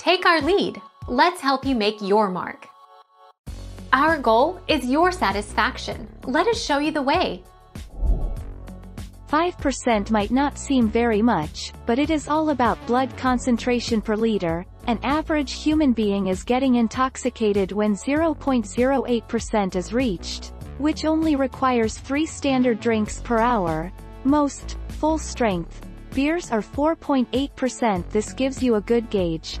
Take our lead. Let's help you make your mark. Our goal is your satisfaction. Let us show you the way. 5% might not seem very much, but it is all about blood concentration per liter. An average human being is getting intoxicated when 0.08% is reached, which only requires 3 standard drinks per hour. Most, full strength, beers are 4.8% this gives you a good gauge.